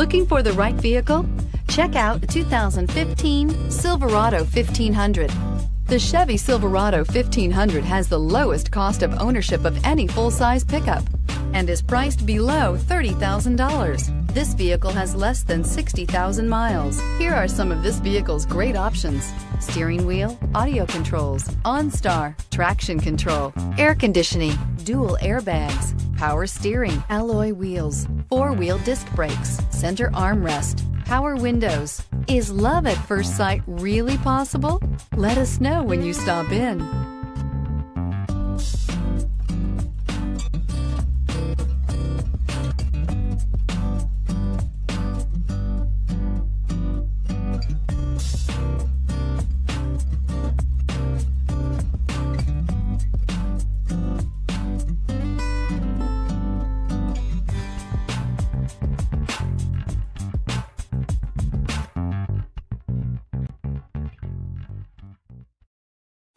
Looking for the right vehicle? Check out 2015 Silverado 1500. The Chevy Silverado 1500 has the lowest cost of ownership of any full-size pickup and is priced below $30,000. This vehicle has less than 60,000 miles. Here are some of this vehicle's great options. Steering wheel, audio controls, OnStar, traction control, air conditioning, dual airbags, power steering, alloy wheels, four-wheel disc brakes, center armrest, power windows. Is love at first sight really possible? Let us know when you stop in.